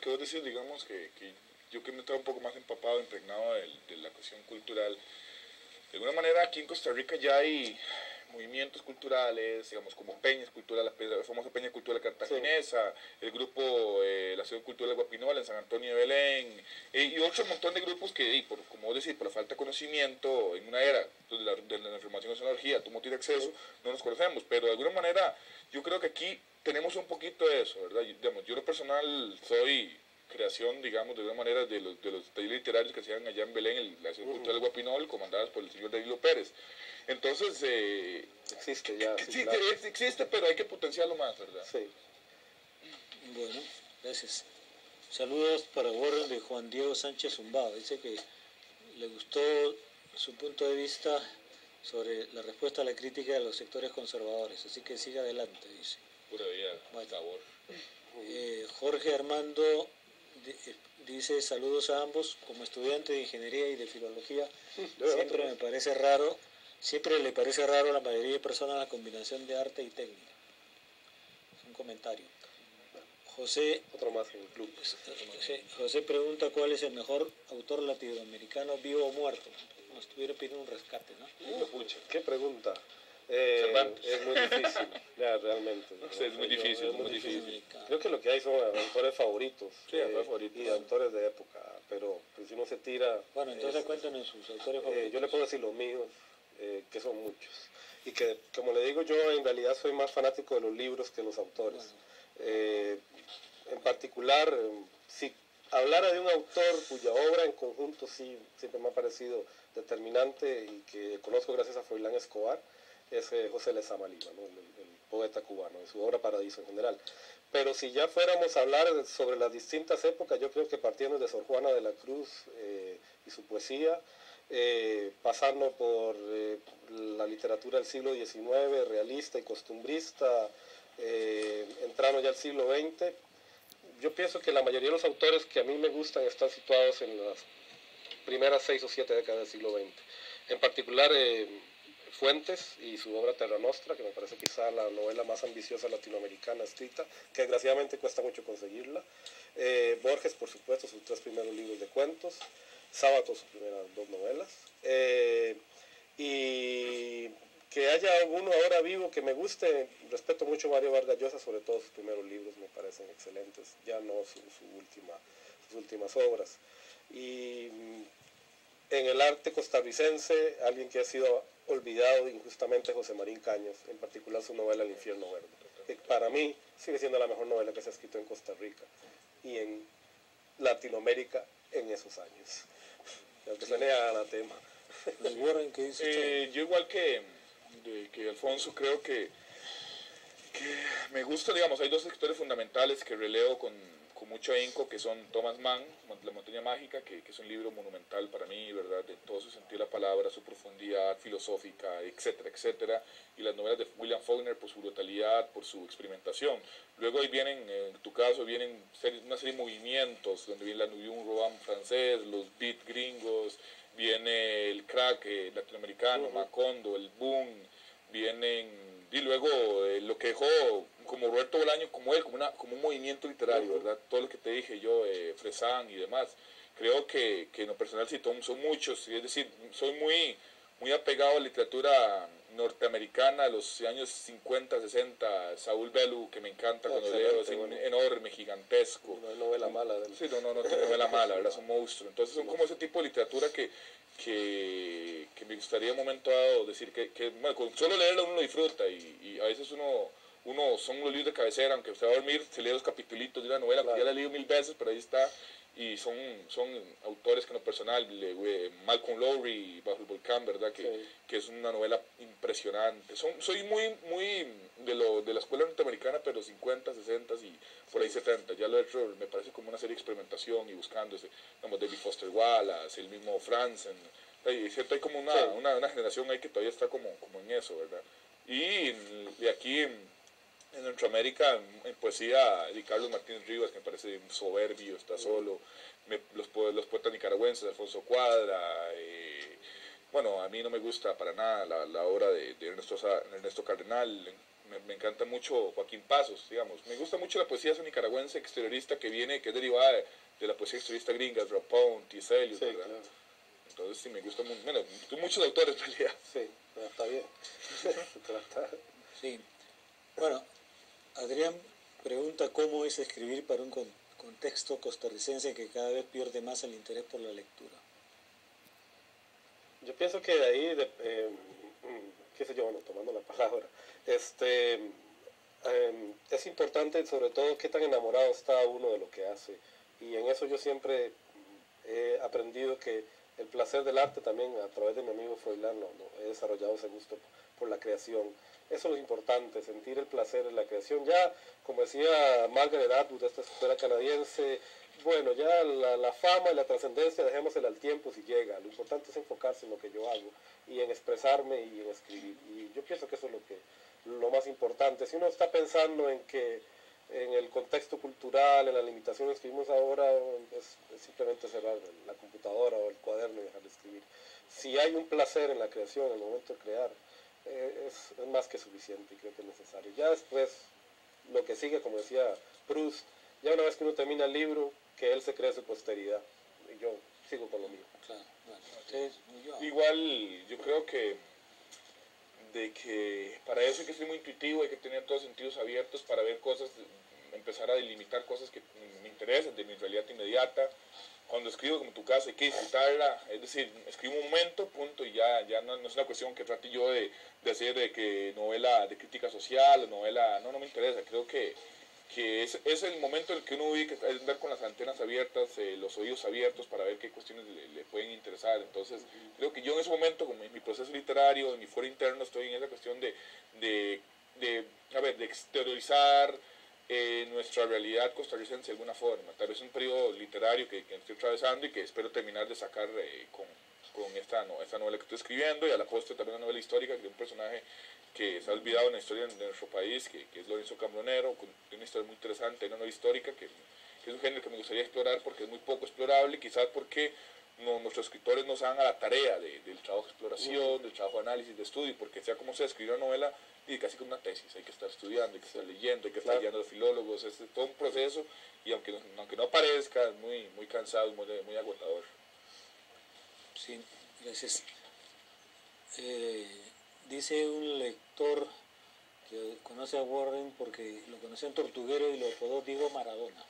que vos decís, digamos, que, yo que me estaba un poco más empapado, impregnado de la cuestión cultural. De alguna manera aquí en Costa Rica ya hay movimientos culturales, digamos, como Peñas Cultural, la famosa Peña Cultural Cartaginesa, el grupo, eh, la Ciudad Cultural Guapinola en San Antonio de Belén, eh, y otro montón de grupos que, por, como vos decís, por la falta de conocimiento, en una era donde la, de la información es una energía, tú no tienes acceso, no nos conocemos, pero de alguna manera yo creo que aquí tenemos un poquito de eso, ¿verdad? Yo, digamos, yo lo personal soy creación, digamos, de alguna manera de los, de los talleres literarios que se hacían allá en Belén, en la Ciudad Cultural de Guapinol, comandadas por el señor Danilo Pérez. Entonces, eh, existe ya. Sí, existe, pero hay que potenciarlo más, ¿verdad? Sí. Bueno, gracias. Saludos para Warren de Juan Diego Sánchez Zumbado. Dice que le gustó su punto de vista sobre la respuesta a la crítica de los sectores conservadores. Así que siga adelante, dice. Pura vida, por favor. Eh, Jorge Armando dice saludos a ambos. Como estudiante de ingeniería y de filología, siempre me parece raro Siempre le parece raro a la mayoría de personas la combinación de arte y técnica. Es un comentario. José, Otro más en el club. José, pregunta cuál es el mejor autor latinoamericano vivo o muerto. Nos estuviera pidiendo un rescate, ¿no? ¿Qué pregunta? Eh, es muy difícil, ya, realmente. es muy difícil, es muy difícil. Creo que lo que hay son autores favoritos. Sí, eh, favoritos. Y autores de época, pero pues, si uno se tira... Bueno, entonces cuéntenos sus autores eh, favoritos. yo le puedo decir los míos. Eh, que son muchos. Y que, como le digo, yo en realidad soy más fanático de los libros que los autores. Eh, en particular, eh, si hablara de un autor cuya obra en conjunto sí siempre me ha parecido determinante y que conozco gracias a Froilán Escobar, es José Lezama Lima, el, poeta cubano, en su obra Paradiso en general. Pero si ya fuéramos a hablar sobre las distintas épocas, yo creo que partiendo de Sor Juana de la Cruz y su poesía, eh, pasando por eh, la literatura del siglo XIX, realista y costumbrista, eh, entrando ya al siglo XX. Yo pienso que la mayoría de los autores que a mí me gustan están situados en las primeras seis o siete décadas del siglo XX. En particular, Fuentes y su obra Terra Nostra, que me parece quizá la novela más ambiciosa latinoamericana escrita, que desgraciadamente cuesta mucho conseguirla. Borges, por supuesto, sus tres primeros libros de cuentos. Sábado sus primeras dos novelas. Eh, y que haya alguno ahora vivo que me guste, respeto mucho a Mario Vargas Llosa, sobre todo sus primeros libros me parecen excelentes, ya no su, sus últimas obras. Y mm, en el arte costarricense, alguien que ha sido olvidado injustamente, José Marín Caños, en particular su novela El infierno verde, que para mí sigue siendo la mejor novela que se ha escrito en Costa Rica y en Latinoamérica en esos años aunque suene anatema. Eh, yo igual que, que Alfonso creo que, me gusta, digamos, hay dos sectores fundamentales que releo con, con mucho ahínco, que son Thomas Mann, La montaña mágica, que, que, es un libro monumental para mí, ¿verdad? De todo su sentido de la palabra, su profundidad filosófica, etcétera, etcétera. Y las novelas de William Faulkner por su brutalidad, por su experimentación. Luego ahí vienen, en tu caso, vienen una serie de movimientos, donde viene la un Robin francés, los beat gringos, viene el crack eh, latinoamericano, Macondo, el boom, vienen, y luego eh, lo que dejó como Roberto Bolaño, como él, como, una, como un movimiento literario, ¿verdad? Todo lo que te dije yo, eh, Fresán y demás. Creo que, que en lo personal sí son muchos, es decir, soy muy, muy apegado a la literatura norteamericana, los años 50, 60, Saúl Belu, que me encanta cuando leo, es enorme, gigantesco. No hay novela mala. De sí, no, no, no tiene novela mala, ¿verdad? Es un monstruo. Entonces son como ese tipo de literatura que, que, que me gustaría en un momento dado decir que, que bueno, con solo leerlo uno lo disfruta y, y, a veces uno, uno son los libros de cabecera, aunque usted va a dormir, se lee los capítulos de una novela, que ya la he leído mil veces, pero ahí está y son, son autores que en lo personal, Malcolm Lowry, Bajo el Volcán, ¿verdad? Que, que, es una novela impresionante. Son, soy muy, muy de, lo, de la escuela norteamericana, pero 50, 60 y por ahí 70. Ya lo otro me parece como una serie de experimentación y buscando, ese, digamos, David Foster Wallace, el mismo Franzen. Hay, cierto, hay como una, una, una, generación ahí que todavía está como, como en eso, ¿verdad? Y de aquí en Centroamérica, en poesía, de Carlos Martínez Rivas, que me parece soberbio, está solo, los, los, poetas nicaragüenses, Alfonso Cuadra, bueno, a mí no me gusta para nada la, la obra de, Ernesto, Ernesto Cardenal, me, encanta mucho Joaquín Pasos, digamos. Me gusta mucho la poesía nicaragüense exteriorista que viene, que es derivada de, la poesía exteriorista gringa, Rapón, T.S. Eliot, Entonces sí, me gusta mucho, bueno, muchos autores en realidad. Sí, está bien. sí. Bueno, Adrián pregunta cómo es escribir para un contexto costarricense que cada vez pierde más el interés por la lectura. Yo pienso que de ahí, eh, mm, qué sé yo, bueno, tomando la palabra, este, em, es importante sobre todo qué tan enamorado está uno de lo que hace. Y en eso yo siempre he aprendido que el placer del arte también a través de mi amigo Froilán lo, he desarrollado ese gusto por la creación. Eso es lo importante, sentir el placer en la creación. Ya, como decía Margaret Atwood, esta escuela canadiense, bueno, ya la, fama y la trascendencia dejémosela al tiempo si llega. Lo importante es enfocarse en lo que yo hago y en expresarme y en escribir. Y yo pienso que eso es lo que lo más importante. Si uno está pensando en que en el contexto cultural, en las limitaciones que vimos ahora, es, simplemente cerrar la computadora o el cuaderno y dejar de escribir. Si hay un placer en la creación, en el momento de crear, eh, es, es, más que suficiente y creo que es necesario. Ya después, lo que sigue, como decía Proust, ya una vez que uno termina el libro, que él se cree su posteridad. Y yo sigo con lo mío. Igual, yo creo que de que para eso hay que ser muy intuitivo, hay que tener todos los sentidos abiertos para ver cosas, empezar a delimitar cosas que me interesan de mi realidad inmediata. Cuando escribo como tu caso hay que disfrutarla, es decir, escribo un momento, punto, y ya, ya no, es una cuestión que trate yo de, de hacer de que novela de crítica social, novela, no, no me interesa, creo que que es, es, el momento en el que uno tiene que andar con las antenas abiertas, eh, los oídos abiertos para ver qué cuestiones le, pueden interesar. Entonces, creo que yo en ese momento, como en mi proceso literario, en mi foro interno, estoy en esa cuestión de, de, de a ver, de exteriorizar eh, nuestra realidad costarricense de alguna forma. Tal vez un periodo literario que, que estoy atravesando y que espero terminar de sacar eh, con, con esta, no, esta novela que estoy escribiendo y a la postre también una novela histórica de un personaje que se ha olvidado en la historia de nuestro país, que, que es Lorenzo Cambronero, con una historia muy interesante, una novela histórica, que, que, es un género que me gustaría explorar porque es muy poco explorable, quizás porque no, nuestros escritores nos dan a la tarea de, del trabajo de exploración, del trabajo de análisis, de estudio, porque sea como sea, escribir una novela y casi como una tesis, hay que estar estudiando, hay que estar leyendo, hay que estar guiando a filólogos, es todo un proceso y aunque no, aunque no parezca, es muy, muy cansado, muy, muy agotador. Sí, gracias. Eh, dice un lector que conoce a Warren porque lo conoció en Tortuguero y lo apodó Diego Maradona.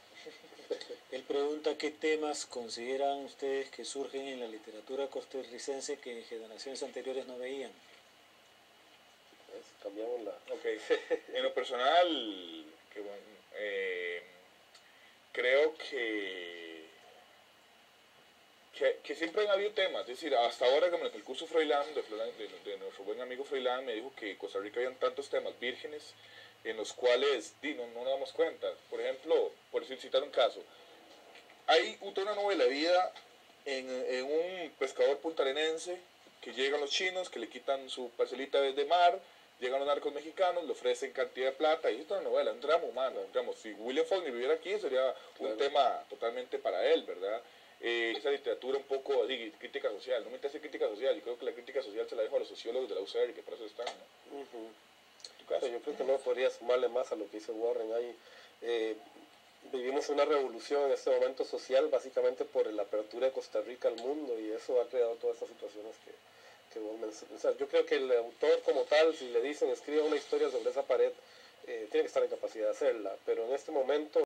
Él pregunta qué temas consideran ustedes que surgen en la literatura costarricense que generaciones anteriores no veían. Pues, cambiamos la... Okay. en lo personal, eh, creo que que, siempre han habido temas, es decir, hasta ahora como el curso Froilán, de, nuestro buen amigo Froilán, me dijo que en Costa Rica habían tantos temas vírgenes en los cuales no, no, nos damos cuenta. Por ejemplo, por citar un caso, hay una novela de vida en, en, un pescador puntarenense que llegan los chinos, que le quitan su parcelita de mar, llegan los narcos mexicanos, le ofrecen cantidad de plata, y es una novela, un drama humano, digamos, si William Faulkner viviera aquí sería un tema totalmente para él, ¿verdad? Eh, esa literatura un poco así, crítica social. No me interesa crítica social, yo creo que la crítica social se la dejo a los sociólogos de la UCR y que para eso están. ¿no? Yo creo que no podría sumarle más a lo que dice Warren ahí. Eh, vivimos una revolución en este momento social básicamente por la apertura de Costa Rica al mundo y eso ha creado todas estas situaciones que, que yo creo que el autor como tal, si le dicen escriba una historia sobre esa pared, eh, tiene que estar en capacidad de hacerla, pero en este momento